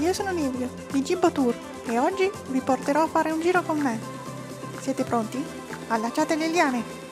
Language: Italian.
io sono Livio di Gibbo Tour e oggi vi porterò a fare un giro con me. Siete pronti? Allacciate le liane!